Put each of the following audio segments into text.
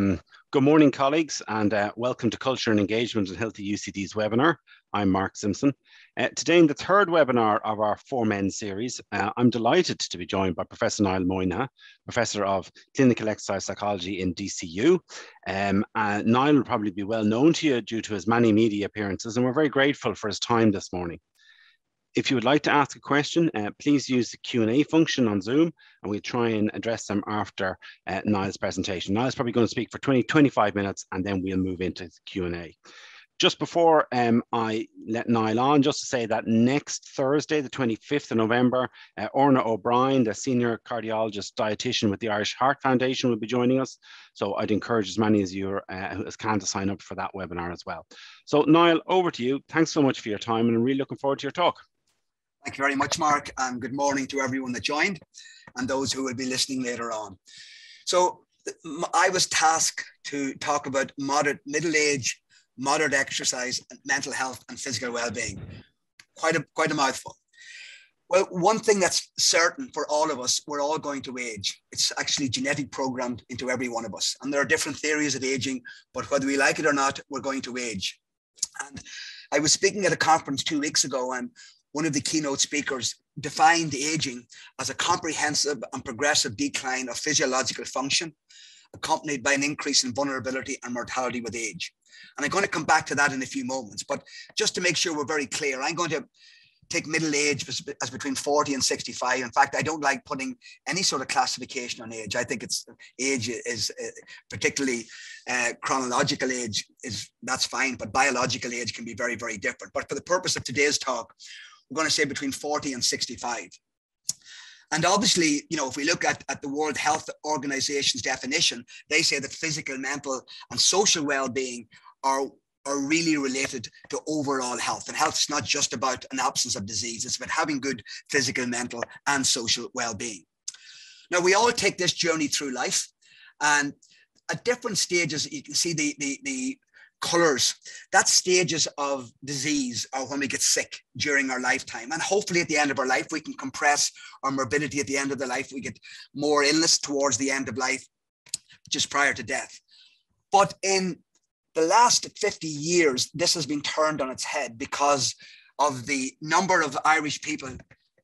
Um, good morning, colleagues, and uh, welcome to Culture and Engagement and Healthy UCD's webinar. I'm Mark Simpson. Uh, today, in the third webinar of our Four Men series, uh, I'm delighted to be joined by Professor Niall Moyna, Professor of Clinical Exercise Physiology in DCU. Um, uh, Niall will probably be well known to you due to his many media appearances, and we're very grateful for his time this morning. If you would like to ask a question, uh, please use the Q&A function on Zoom and we'll try and address them after uh, Niall's presentation. Niall's probably going to speak for 20, 25 minutes and then we'll move into the Q&A. Just before um, I let Niall on, just to say that next Thursday, the 25th of November, uh, Orna O'Brien, the senior cardiologist dietitian with the Irish Heart Foundation will be joining us. So I'd encourage as many as you uh, as can to sign up for that webinar as well. So Niall, over to you. Thanks so much for your time and I'm really looking forward to your talk. Thank you very much, Mark, and good morning to everyone that joined and those who will be listening later on. So I was tasked to talk about moderate middle age, moderate exercise, and mental health, and physical well-being. Quite a quite a mouthful. Well, one thing that's certain for all of us, we're all going to age. It's actually genetic programmed into every one of us. And there are different theories of aging, but whether we like it or not, we're going to age. And I was speaking at a conference two weeks ago, and one of the keynote speakers defined aging as a comprehensive and progressive decline of physiological function, accompanied by an increase in vulnerability and mortality with age. And I'm going to come back to that in a few moments. But just to make sure we're very clear, I'm going to take middle age as between 40 and 65. In fact, I don't like putting any sort of classification on age. I think it's age is uh, particularly uh, chronological age is that's fine, but biological age can be very, very different. But for the purpose of today's talk, we're going to say between 40 and 65. And obviously, you know, if we look at, at the World Health Organization's definition, they say that physical, mental, and social well-being are are really related to overall health. And health is not just about an absence of disease, it's about having good physical, mental, and social well-being. Now, we all take this journey through life. And at different stages, you can see the, the, the colors. That's stages of disease or when we get sick during our lifetime. And hopefully at the end of our life, we can compress our morbidity at the end of the life. We get more illness towards the end of life, just prior to death. But in the last 50 years, this has been turned on its head because of the number of Irish people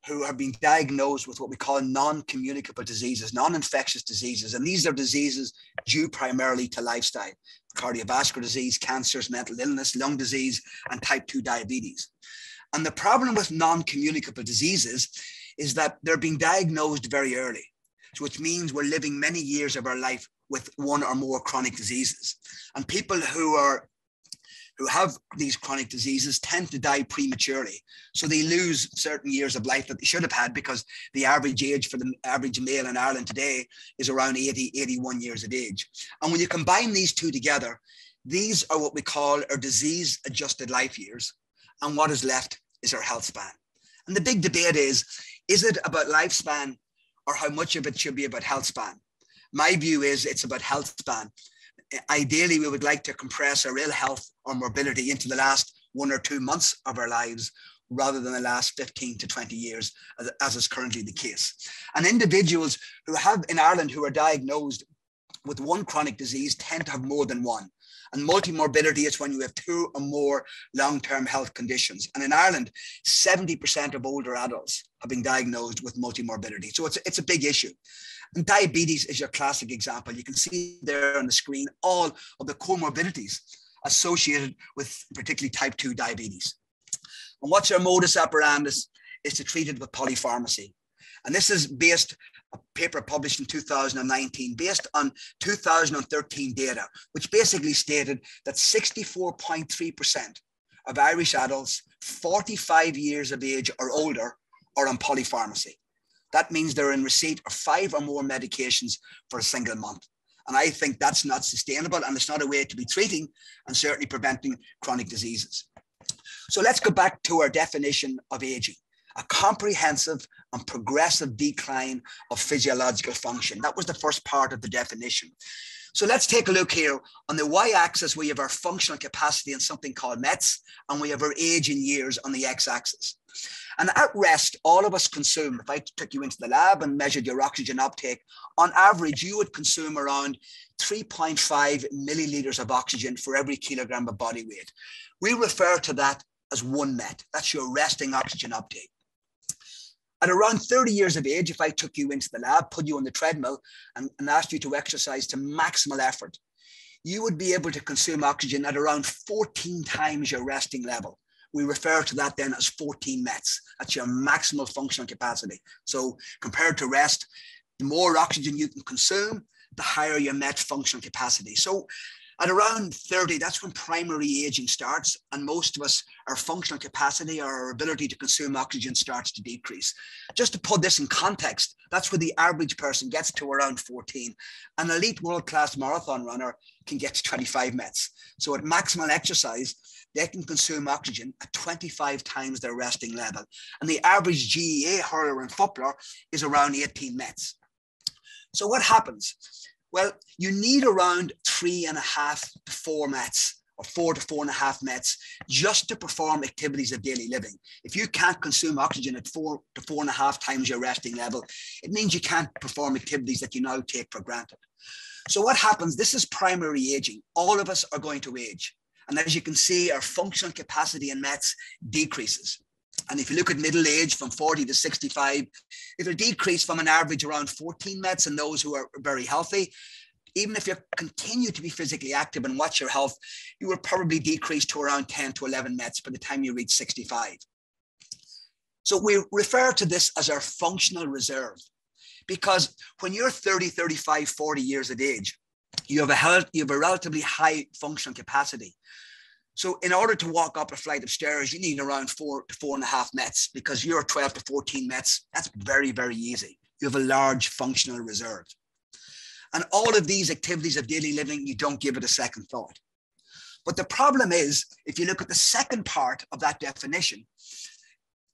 who have been diagnosed with what we call non-communicable diseases, non-infectious diseases. And these are diseases due primarily to lifestyle, cardiovascular disease, cancers, mental illness, lung disease, and type 2 diabetes. And the problem with non-communicable diseases is that they're being diagnosed very early, which means we're living many years of our life with one or more chronic diseases. And people who are who have these chronic diseases tend to die prematurely. So they lose certain years of life that they should have had because the average age for the average male in Ireland today is around 80, 81 years of age. And when you combine these two together, these are what we call our disease adjusted life years. And what is left is our health span. And the big debate is is it about lifespan or how much of it should be about health span? My view is it's about health span ideally, we would like to compress our ill health or morbidity into the last one or two months of our lives rather than the last 15 to 20 years, as, as is currently the case. And individuals who have in Ireland who are diagnosed with one chronic disease tend to have more than one. And multimorbidity is when you have two or more long term health conditions. And in Ireland, 70% of older adults have been diagnosed with multimorbidity. So it's, it's a big issue. And diabetes is your classic example. You can see there on the screen all of the comorbidities associated with particularly type 2 diabetes. And what's our modus operandus is to treat it with polypharmacy. And this is based a paper published in 2019 based on 2013 data, which basically stated that 64.3% of Irish adults 45 years of age or older are on polypharmacy. That means they're in receipt of five or more medications for a single month. And I think that's not sustainable and it's not a way to be treating and certainly preventing chronic diseases. So let's go back to our definition of aging a comprehensive and progressive decline of physiological function. That was the first part of the definition. So let's take a look here. On the y-axis, we have our functional capacity in something called METs, and we have our age in years on the x-axis. And at rest, all of us consume, if I took you into the lab and measured your oxygen uptake, on average, you would consume around 3.5 milliliters of oxygen for every kilogram of body weight. We refer to that as one MET. That's your resting oxygen uptake. At around 30 years of age, if I took you into the lab, put you on the treadmill, and, and asked you to exercise to maximal effort, you would be able to consume oxygen at around 14 times your resting level. We refer to that then as 14 METs. That's your maximal functional capacity. So compared to rest, the more oxygen you can consume, the higher your MET functional capacity. So at around 30, that's when primary aging starts. And most of us, our functional capacity or our ability to consume oxygen starts to decrease. Just to put this in context, that's where the average person gets to around 14. An elite world class marathon runner can get to 25 METs. So at maximal exercise, they can consume oxygen at 25 times their resting level. And the average GAA hurler and footballer is around 18 METs. So what happens? Well, you need around three and a half to four METs or four to four and a half METs just to perform activities of daily living. If you can't consume oxygen at four to four and a half times your resting level, it means you can't perform activities that you now take for granted. So what happens? This is primary aging. All of us are going to age. And as you can see, our functional capacity in METs decreases. And if you look at middle age from 40 to 65, it'll decrease from an average around 14 METs in those who are very healthy. Even if you continue to be physically active and watch your health, you will probably decrease to around 10 to 11 METs by the time you reach 65. So we refer to this as our functional reserve because when you're 30, 35, 40 years of age, you have a health, you have a relatively high functional capacity. So in order to walk up a flight of stairs, you need around four to four and a half METs because you're 12 to 14 METs. That's very, very easy. You have a large functional reserve. And all of these activities of daily living, you don't give it a second thought. But the problem is, if you look at the second part of that definition,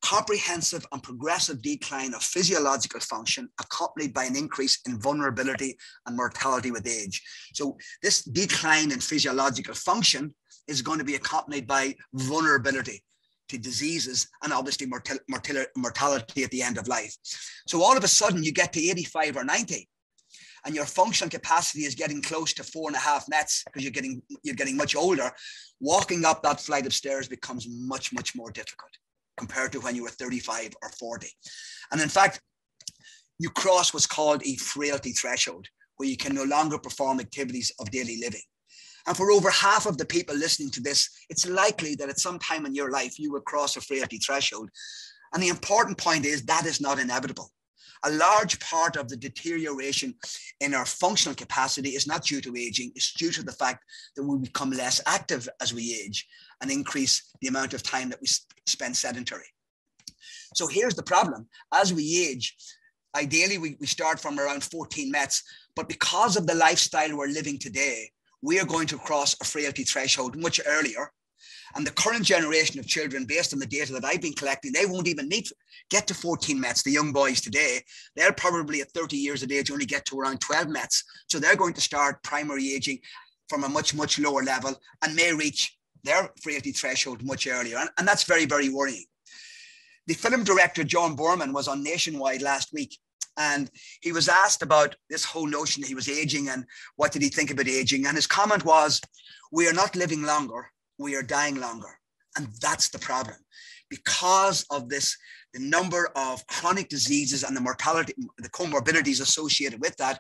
comprehensive and progressive decline of physiological function accompanied by an increase in vulnerability and mortality with age. So this decline in physiological function is going to be accompanied by vulnerability to diseases and obviously mortal, mortality at the end of life. So all of a sudden you get to 85 or 90 and your functional capacity is getting close to four and a half METs because you're getting you're getting much older. Walking up that flight of stairs becomes much, much more difficult compared to when you were 35 or 40. And in fact, you cross what's called a frailty threshold, where you can no longer perform activities of daily living. And for over half of the people listening to this, it's likely that at some time in your life you will cross a frailty threshold. And the important point is that is not inevitable. A large part of the deterioration in our functional capacity is not due to aging, it's due to the fact that we become less active as we age and increase the amount of time that we spend sedentary. So here's the problem as we age, ideally we, we start from around 14 METs, but because of the lifestyle we're living today, we are going to cross a frailty threshold much earlier. And the current generation of children, based on the data that I've been collecting, they won't even need to get to 14 METs. The young boys today, they're probably at 30 years of age only get to around 12 METs. So they're going to start primary aging from a much, much lower level and may reach their frailty threshold much earlier. And, and that's very, very worrying. The film director John Boorman, was on Nationwide last week and he was asked about this whole notion that he was aging and what did he think about aging. And his comment was, We are not living longer, we are dying longer. And that's the problem. Because of this, the number of chronic diseases and the mortality, the comorbidities associated with that,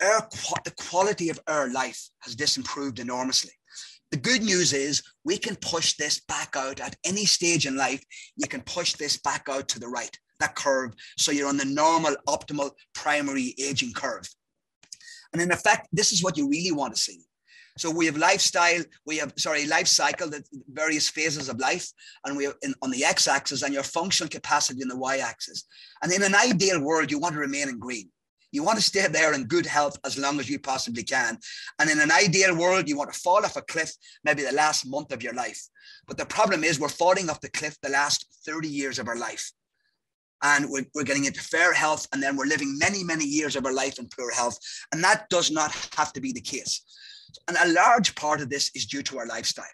the quality of our life has disimproved enormously. The good news is we can push this back out at any stage in life. You can push this back out to the right that curve. So you're on the normal, optimal primary aging curve. And in effect, this is what you really want to see. So we have lifestyle, we have, sorry, life cycle, the various phases of life, and we in, on the x-axis and your functional capacity in the y-axis. And in an ideal world, you want to remain in green. You want to stay there in good health as long as you possibly can. And in an ideal world, you want to fall off a cliff maybe the last month of your life. But the problem is we're falling off the cliff the last 30 years of our life. and we're, we're getting into fair health, and then we're living many, many years of our life in poor health. And that does not have to be the case. And a large part of this is due to our lifestyle.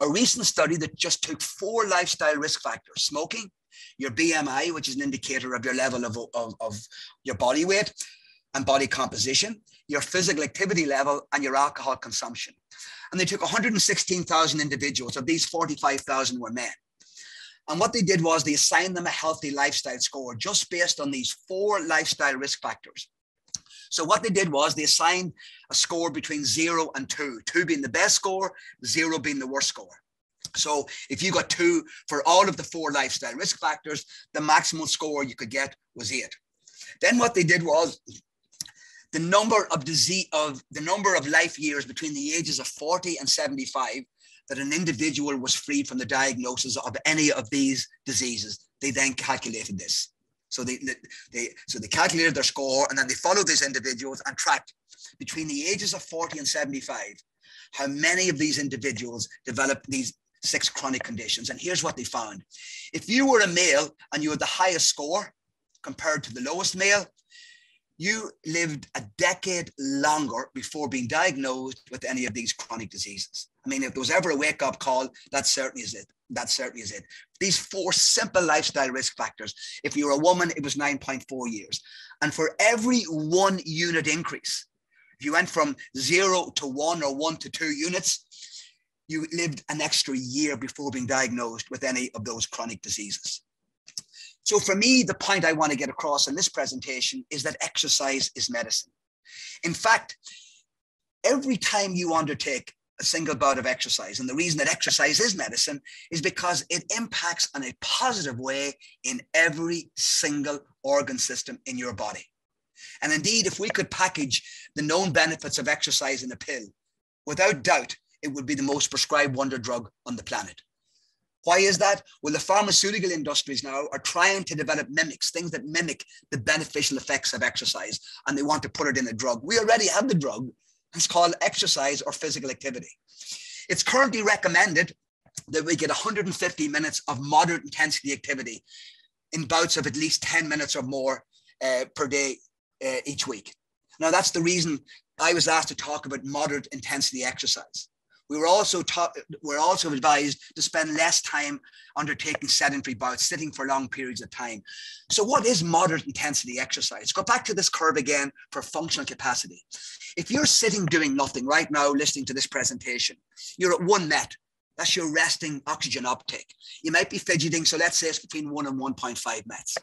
A recent study that just took four lifestyle risk factors smoking, your BMI, which is an indicator of your level of, of, of your body weight and body composition, your physical activity level, and your alcohol consumption. And they took 116,000 individuals. Of these, 45,000 were men. And what they did was they assigned them a healthy lifestyle score just based on these four lifestyle risk factors. So what they did was they assigned a score between zero and two, two being the best score, zero being the worst score. So if you got two for all of the four lifestyle risk factors, the maximum score you could get was eight. Then what they did was the number of disease of the number of life years between the ages of 40 and 75 that an individual was free from the diagnosis of any of these diseases. They then calculated this. So they, they, so they calculated their score and then they followed these individuals and tracked between the ages of 40 and 75 how many of these individuals developed these six chronic conditions. And here's what they found. If you were a male and you had the highest score compared to the lowest male, you lived a decade longer before being diagnosed with any of these chronic diseases. I mean, if there was ever a wake up call, that certainly is it. That certainly is it. These four simple lifestyle risk factors. If you're a woman, it was 9.4 years. And for every one unit increase, if you went from zero to one or one to two units, you lived an extra year before being diagnosed with any of those chronic diseases. So for me, the point I want to get across in this presentation is that exercise is medicine. In fact, every time you undertake a single bout of exercise, and the reason that exercise is medicine is because it impacts in a positive way in every single organ system in your body. And indeed, if we could package the known benefits of exercise in a pill, without doubt, it would be the most prescribed wonder drug on the planet. Why is that? Well, the pharmaceutical industries now are trying to develop mimics, things that mimic the beneficial effects of exercise, and they want to put it in a drug. We already have the drug. It's called exercise or physical activity. It's currently recommended that we get 150 minutes of moderate intensity activity in bouts of at least 10 minutes or more uh, per day uh, each week. Now, that's the reason I was asked to talk about moderate intensity exercise. We were also taught, we're also advised to spend less time undertaking sedentary bouts, sitting for long periods of time. So, what is moderate intensity exercise? Go back to this curve again for functional capacity. If you're sitting doing nothing right now, listening to this presentation, you're at one MET. That's your resting oxygen uptake. You might be fidgeting, so let's say it's between one and 1.5 METs.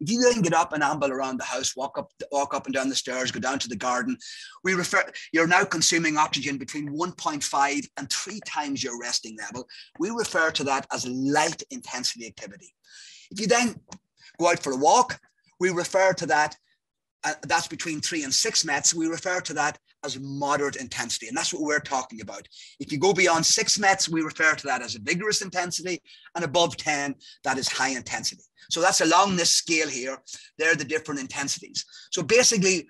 If you then get up and amble around the house, walk up, walk up and down the stairs, go down to the garden, we refer, you're now consuming oxygen between 1.5 and three times your resting level. We refer to that as light intensity activity. If you then go out for a walk, we refer to that, uh, that's between three and six METs. We refer to that as moderate intensity. And that's what we're talking about. If you go beyond six METs, we refer to that as a vigorous intensity. And above 10, that is high intensity. So that's along this scale here. They're the different intensities. So basically,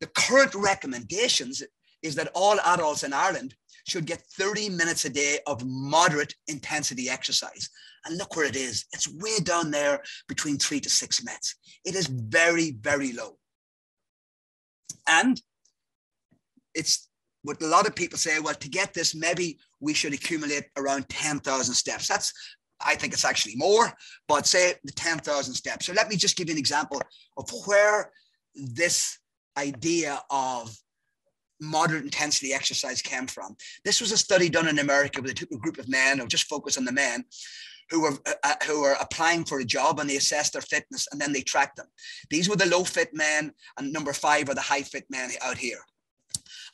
the current recommendations is that all adults in Ireland should get 30 minutes a day of moderate intensity exercise. And look where it is. It's way down there between three to six METs. It is very, very low. And it's what a lot of people say, well, to get this, maybe we should accumulate around 10,000 steps. That's, I think it's actually more, but say the 10,000 steps. So let me just give you an example of where this idea of moderate intensity exercise came from. This was a study done in America where they took a group of men, or just focus on the men, who were uh, uh, who were applying for a job and they assessed their fitness and then they tracked them. These were the low fit men, and number five are the high fit men out here.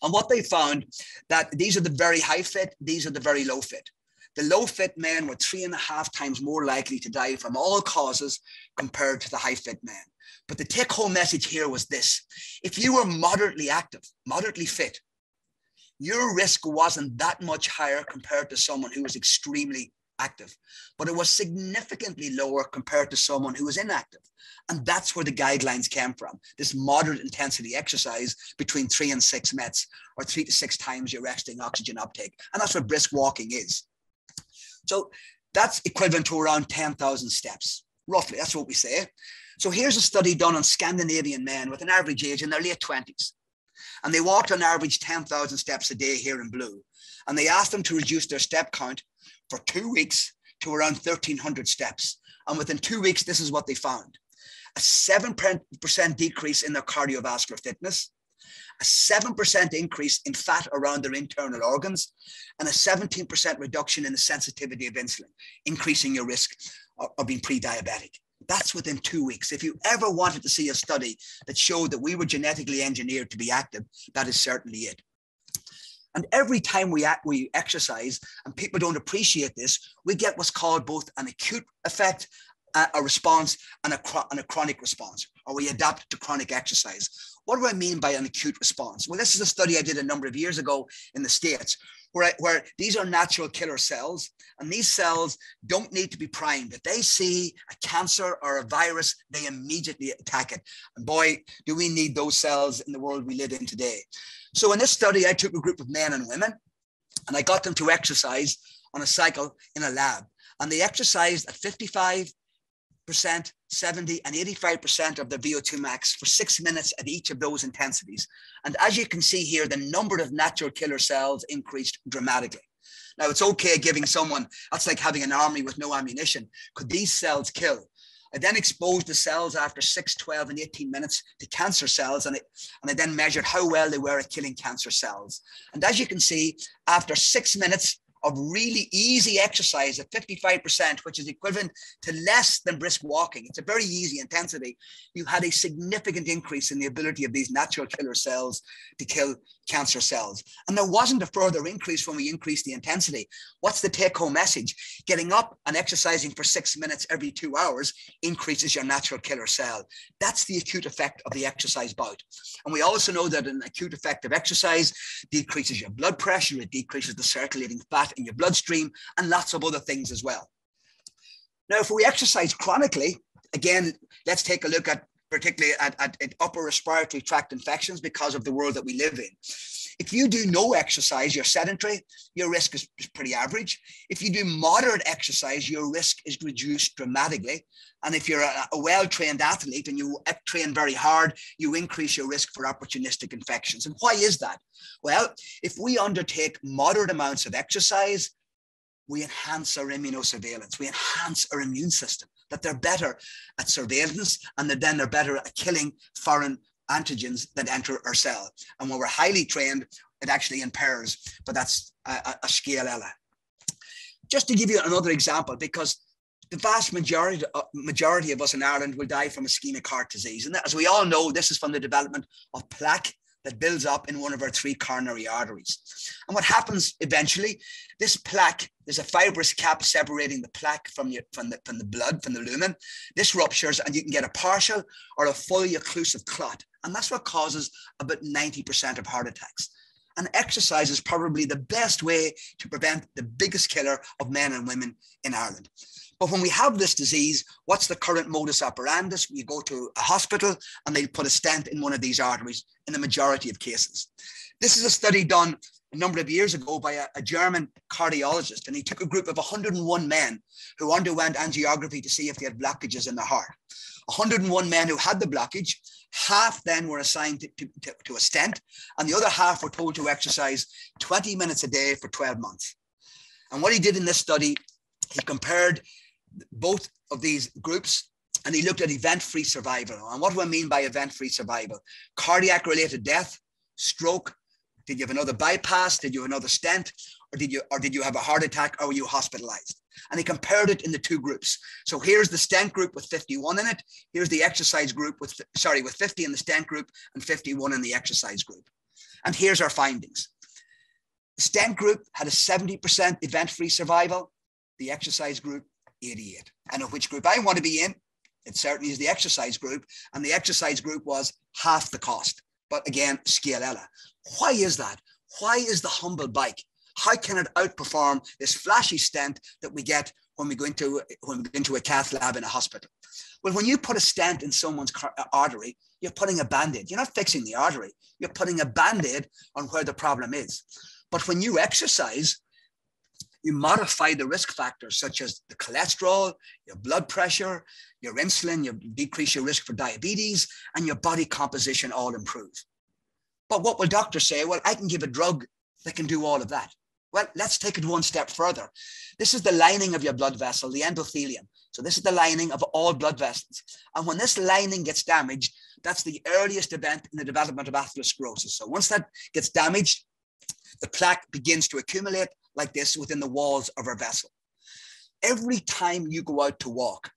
And what they found that these are the very high fit, these are the very low fit. The low fit men were three and a half times more likely to die from all causes compared to the high fit men. But the take home message here was this if you were moderately active, moderately fit, your risk wasn't that much higher compared to someone who was extremely active, but it was significantly lower compared to someone who was inactive. And that's where the guidelines came from this moderate intensity exercise between three and six METs, or three to six times your resting oxygen uptake. And that's what brisk walking is. So that's equivalent to around 10,000 steps. roughly. That's what we say. So here's a study done on Scandinavian men with an average age in their late 20s. And they walked on average 10,000 steps a day here in blue. And they asked them to reduce their step count for two weeks to around 1,300 steps. And within two weeks, this is what they found a 7% decrease in their cardiovascular fitness, a 7% increase in fat around their internal organs, and a 17% reduction in the sensitivity of insulin, increasing your risk of being pre diabetic. That's within two weeks. If you ever wanted to see a study that showed that we were genetically engineered to be active, that is certainly it. And every time we, act, we exercise, and people don't appreciate this, we get what's called both an acute effect, uh, a response, and a, and a chronic response, or we adapt to chronic exercise. What do I mean by an acute response? Well, this is a study I did a number of years ago in the States, where, where these are natural killer cells, and these cells don't need to be primed. If they see a cancer or a virus, they immediately attack it. And boy, do we need those cells in the world we live in today. So in this study, I took a group of men and women, and I got them to exercise on a cycle in a lab. And they exercised at 55, 70, and 85% of their VO2 max for six minutes at each of those intensities. And as you can see here, the number of natural killer cells increased dramatically. Now, it's okay giving someone, that's like having an army with no ammunition. Could these cells kill? I then exposed the cells after 6, 12, and 18 minutes to cancer cells, and, it, and I then measured how well they were at killing cancer cells. And as you can see, after six minutes, of really easy exercise at 55%, which is equivalent to less than brisk walking. It's a very easy intensity. You had a significant increase in the ability of these natural killer cells to kill cancer cells. And there wasn't a further increase when we increased the intensity. What's the take home message? Getting up and exercising for six minutes every two hours increases your natural killer cell. That's the acute effect of the exercise bout. And we also know that an acute effect of exercise decreases your blood pressure, it decreases the circulating fat in your bloodstream, and lots of other things as well. Now, if we exercise chronically, again, let's take a look at particularly at, at, at, upper respiratory tract infections because of the world that we live in. If you do no exercise, you're sedentary, your risk is, pretty average. If you do moderate exercise, your risk is reduced dramatically. And if you're a, a well trained athlete and you train very hard, you increase your risk for opportunistic infections. And why is that? Well, if we undertake moderate amounts of exercise, we enhance our immunosurveillance, we enhance our immune system that they're better at surveillance and that then they're better at killing foreign antigens that enter our cell. And when we're highly trained, it actually impairs, but that's a, a scéal eile. Just to give you another example, because the vast majority, uh, majority of us in Ireland will die from ischemic heart disease. And as we all know, this is from the development of plaque that builds up in one of our three coronary arteries. And what happens eventually, this plaque, there's a fibrous cap separating the plaque from, your, from, the, from the blood, from the lumen. This ruptures and you can get a partial or a fully occlusive clot. And that's what causes about 90% of heart attacks. And exercise is probably the best way to prevent the biggest killer of men and women in Ireland. But when we have this disease, what's the current modus operandi? You go to a hospital and they put a stent in one of these arteries in the majority of cases. This is a study done a number of years ago by a, a, German cardiologist, and he took a group of 101 men who underwent angiography to see if they had blockages in the heart. 101 men who had the blockage, half then were assigned to, to, to a stent, and the other half were told to exercise 20 minutes a day for 12 months. And what he did in this study, he compared both of these groups and he looked at event-free survival. And what do I mean by event-free survival? Cardiac-related death, stroke. Did you have another bypass? Did you have another stent? Or did you or did you have a heart attack or were you hospitalized? And he compared it in the two groups. So here's the stent group with 51 in it. Here's the exercise group with sorry, with 50 in the stent group and 51 in the exercise group. And here's our findings. The stent group had a 70% event-free survival. The exercise group 88. I know which group I want to be in. It certainly is the exercise group. And the exercise group was half the cost. But again, scéal eile. Why is that? Why is the humble bike? How can it outperform this flashy stent that we get when we go into when we go into a cath lab in a hospital? Well, when you put a stent in someone's uh, artery, you're putting a band-aid. You're not fixing the artery. You're putting a band-aid on where the problem is. But when you exercise, You modify the risk factors such as the cholesterol, your blood pressure, your insulin, you decrease your risk for diabetes, and your body composition all improve. But what will doctors say? Well, I can give a drug that can do all of that. Well, let's take it one step further. This is the lining of your blood vessel, the endothelium. So this is the lining of all blood vessels. And when this lining gets damaged, that's the earliest event in the development of atherosclerosis. So once that gets damaged, the plaque begins to accumulate like this within the walls of our vessel. Every time you go out to walk,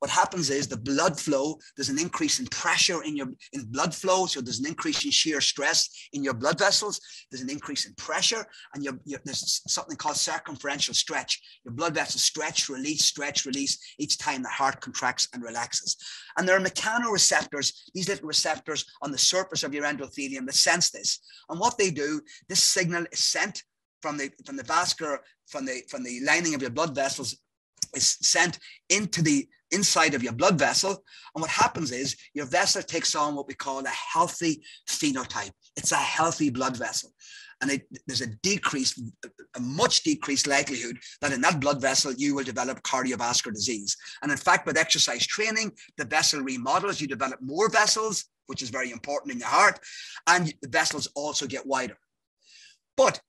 what happens is the blood flow, there's an increase in pressure in your in blood flow. So there's an increase in shear stress in your blood vessels. There's an increase in pressure, and there's something called circumferential stretch. Your blood vessels stretch, release, stretch, release each time the heart contracts and relaxes. And there are mechanoreceptors, these little receptors on the surface of your endothelium that sense this. And what they do, this signal is sent from the from the vascular from the from the lining of your blood vessels is sent into the inside of your blood vessel. And what happens is your vessel takes on what we call a healthy phenotype. It's a healthy blood vessel. And it, there's a decrease, a much decreased likelihood that in that blood vessel you will develop cardiovascular disease. And in fact, with exercise training, the vessel remodels, you develop more vessels, which is very important in your heart, and the vessels also get wider. But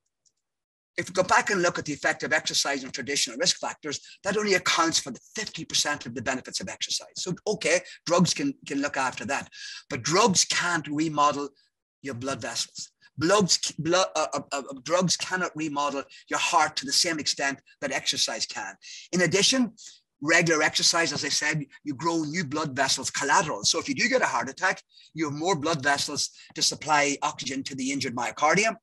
if we go back and look at the effect of exercise on traditional risk factors, that only accounts for the 50% of the benefits of exercise. So, okay, drugs can, can look after that, but drugs can't remodel your blood vessels. Bloods, blood, uh, uh, uh, drugs cannot remodel your heart to the same extent that exercise can. In addition, regular exercise, as I said, you grow new blood vessels collateral. So if you do get a heart attack, you have more blood vessels to supply oxygen to the injured myocardium.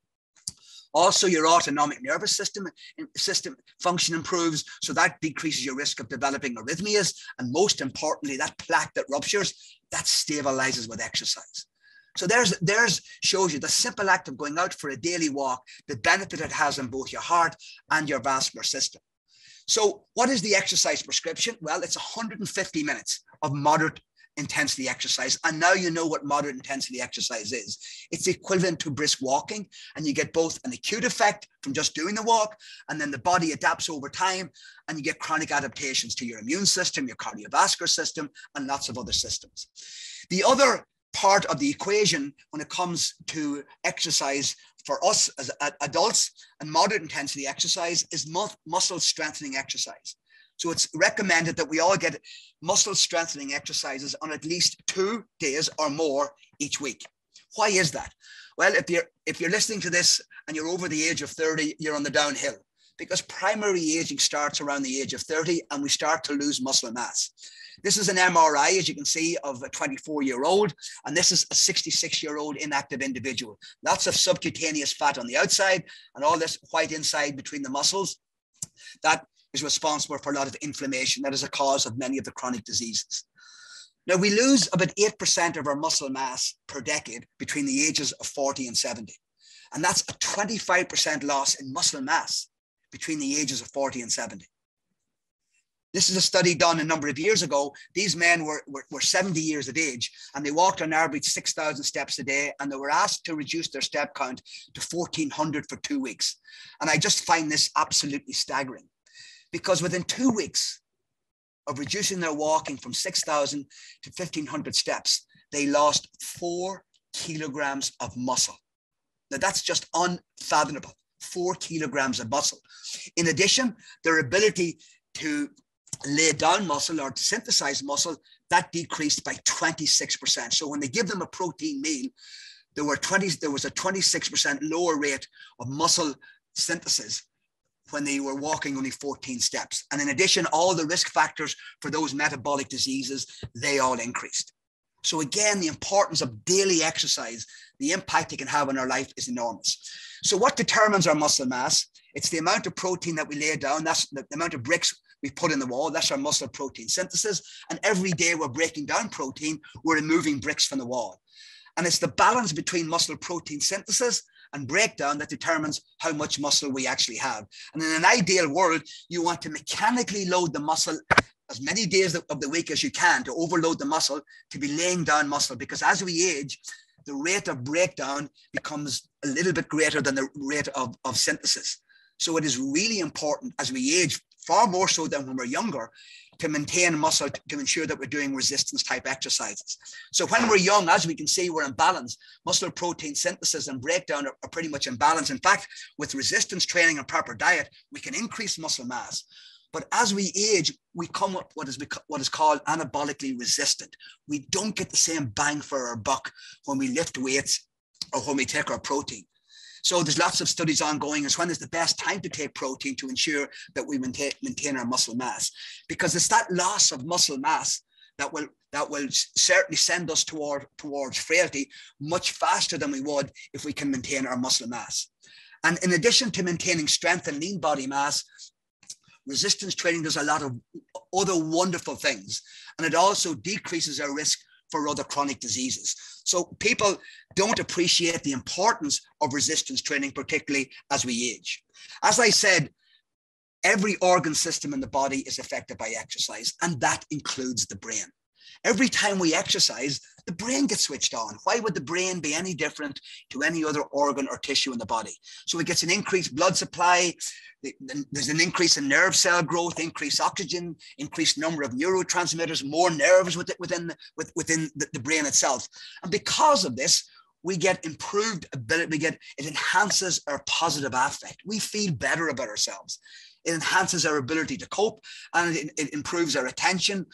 Also, your autonomic nervous system system function improves, so that decreases your risk of developing arrhythmias. And most importantly, that plaque that ruptures, that stabilizes with exercise. So there's there's shows you the simple act of going out for a daily walk, the benefit it has on both your heart and your vascular system. So what is the exercise prescription? Well, it's 150 minutes of moderate intensity exercise. And now you know what moderate intensity exercise is. It's equivalent to brisk walking, and you get both an acute effect from just doing the walk, and then the body adapts over time, and you get chronic adaptations to your immune system, your cardiovascular system, and lots of other systems. The other part of the equation when it comes to exercise for us as adults and moderate intensity exercise is muscle strengthening exercise. So it's recommended that we all get muscle strengthening exercises on at least two days or more each week. Why is that? Well, if you're if you're listening to this and you're over the age of 30, you're on the downhill because primary aging starts around the age of 30 and we start to lose muscle mass. This is an MRI, as you can see, of a 24 year old, and this is a 66 year old inactive individual. Lots of subcutaneous fat on the outside and all this white inside between the muscles. That is responsible for a lot of inflammation. That is a cause of many of the chronic diseases. Now, we lose about 8% of our muscle mass per decade between the ages of 40 and 70. And that's a 25% loss in muscle mass between the ages of 40 and 70. This is a study done a number of years ago. These men were, were, were 70 years of age and they walked on average 6,000 steps a day and they were asked to reduce their step count to 1,400 for two weeks. And I just find this absolutely staggering because within two weeks of reducing their walking from 6,000 to 1,500 steps, they lost four kilograms of muscle. Now, that's just unfathomable four kilograms of muscle. In addition, their ability to lay down muscle or to synthesize muscle, that decreased by 26%. So when they give them a protein meal, there were 20, there was a 26% lower rate of muscle synthesis when they were walking only 14 steps. And in addition, all the risk factors for those metabolic diseases, they all increased. So again, the importance of daily exercise, the impact it can have on our life is enormous. So what determines our muscle mass? It's the amount of protein that we lay down. That's the, amount of bricks we put in the wall. That's our muscle protein synthesis. And every day we're breaking down protein, we're removing bricks from the wall. And it's the balance between muscle protein synthesis and breakdown that determines how much muscle we actually have. And in an ideal world, you want to mechanically load the muscle as many days of the week as you can to overload the muscle to be laying down muscle because as we age, the rate of breakdown becomes a little bit greater than the rate of, of synthesis. So it is really important as we age, far more so than when we're younger, to maintain muscle to ensure that we're doing resistance type exercises. So when we're young, as we can see, we're in balance. Muscle protein synthesis and breakdown are, are pretty much in balance. In fact, with resistance training and proper diet, we can increase muscle mass. But as we age, we come up what is what is called anabolically resistant. We don't get the same bang for our buck when we lift weights or when we take our protein. So there's lots of studies ongoing as when is the best time to take protein to ensure that we maintain, maintain our muscle mass. Because it's that loss of muscle mass that will that will certainly send us toward towards frailty much faster than we would if we can maintain our muscle mass. And in addition to maintaining strength and lean body mass, resistance training does a lot of other wonderful things. And it also decreases our risk for other chronic diseases. So people don't appreciate the importance of resistance training, particularly as we age. As I said, every organ system in the body is affected by exercise, and that includes the brain. Every time we exercise, the brain gets switched on. Why would the brain be any different to any other organ or tissue in the body? So it gets an increased blood supply, there's an increase in nerve cell growth, increased oxygen, increased number of neurotransmitters, more nerves within, within, the brain itself. And because of this, we get improved ability, we get, it enhances our positive affect. We feel better about ourselves. It enhances our ability to cope and it, it improves our attention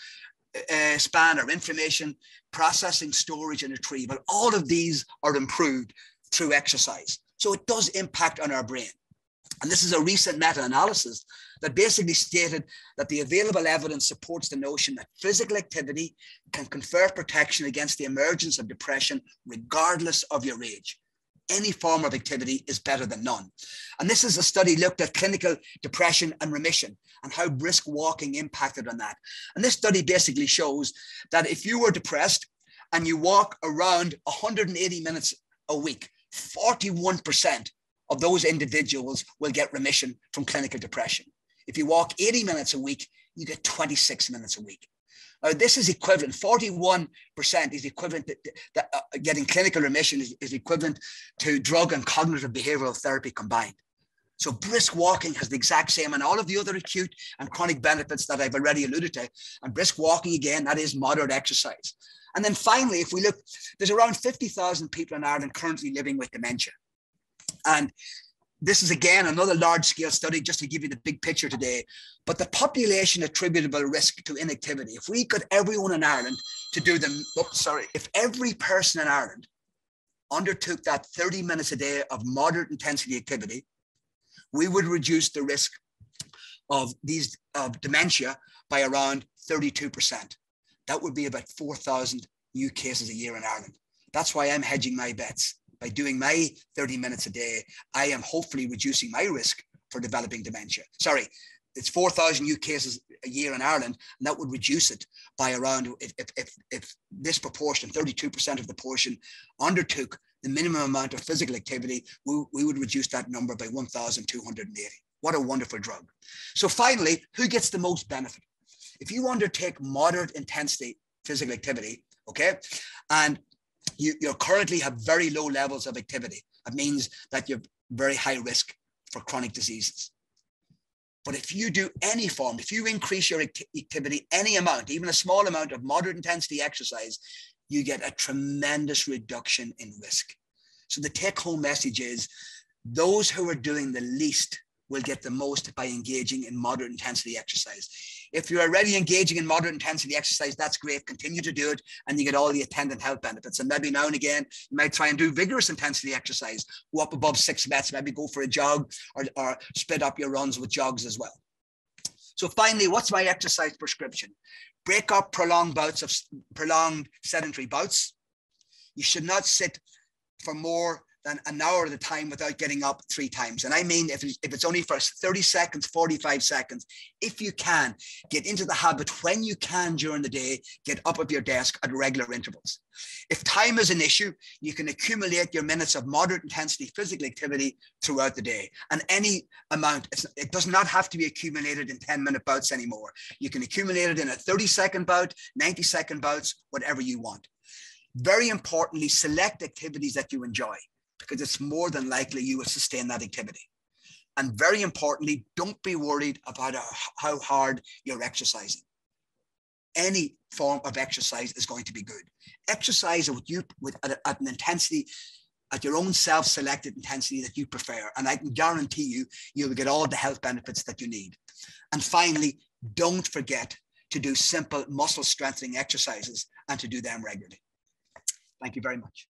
uh, span, our information processing, storage, and retrieval. All of these are improved through exercise. So it does impact on our brain. And this is a recent meta analysis that basically stated that the available evidence supports the notion that physical activity can confer protection against the emergence of depression, regardless of your age. Any form of activity is better than none. And this is a study looked at clinical depression and remission and how brisk walking impacted on that. And this study basically shows that if you were depressed and you walk around 180 minutes a week, 41% of those individuals will get remission from clinical depression. If you walk 80 minutes a week, you get 26 minutes a week. Now, this is equivalent, 41% is equivalent, to, to, uh, getting clinical remission is, is equivalent to drug and cognitive behavioral therapy combined. So brisk walking has the exact same and all of the other acute and chronic benefits that I've already alluded to. And brisk walking, again, that is moderate exercise. And then finally, if we look, there's around 50,000 people in Ireland currently living with dementia. And this is again another large scale study just to give you the big picture today. But the population attributable risk to inactivity, if we got everyone in Ireland to do them, sorry, if every person in Ireland undertook that 30 minutes a day of moderate intensity activity, we would reduce the risk of these of dementia by around 32%. That would be about 4,000 new cases a year in Ireland. That's why I'm hedging my bets by doing my 30 minutes a day, I am hopefully reducing my risk for developing dementia. Sorry, it's 4,000 new cases a year in Ireland, and that would reduce it by around, if, if, if, if this proportion, 32% of the portion, undertook the minimum amount of physical activity, we, we would reduce that number by 1,280. What a wonderful drug. So finally, who gets the most benefit? If you undertake moderate intensity physical activity, okay, and you, you currently have very low levels of activity. That means that you're very high risk for chronic diseases. But if you do any form, if you increase your activity any amount, even a small amount of moderate intensity exercise, you get a tremendous reduction in risk. So the take home message is those who are doing the least will get the most by engaging in moderate intensity exercise. If you're already engaging in moderate intensity exercise, that's great. Continue to do it and you get all the attendant health benefits. And maybe now and again, you might try and do vigorous intensity exercise, go up above six meters, maybe go for a jog or, or split up your runs with jogs as well. So finally, what's my exercise prescription? Break up prolonged bouts of prolonged sedentary bouts. You should not sit for more than an hour at a time without getting up three times. And I mean, if, it's, if it's only for 30 seconds, 45 seconds, if you can, get into the habit when you can during the day, get up of your desk at regular intervals. If time is an issue, you can accumulate your minutes of moderate intensity physical activity throughout the day. And any amount, it does not have to be accumulated in 10 minute bouts anymore. You can accumulate it in a 30 second bout, 90 second bouts, whatever you want. Very importantly, select activities that you enjoy because it's more than likely you will sustain that activity. And very importantly, don't be worried about how hard you're exercising. Any form of exercise is going to be good. Exercise with you with at, at an intensity, at your own self-selected intensity that you prefer, and I can guarantee you, you'll get all the health benefits that you need. And finally, don't forget to do simple muscle strengthening exercises and to do them regularly. Thank you very much.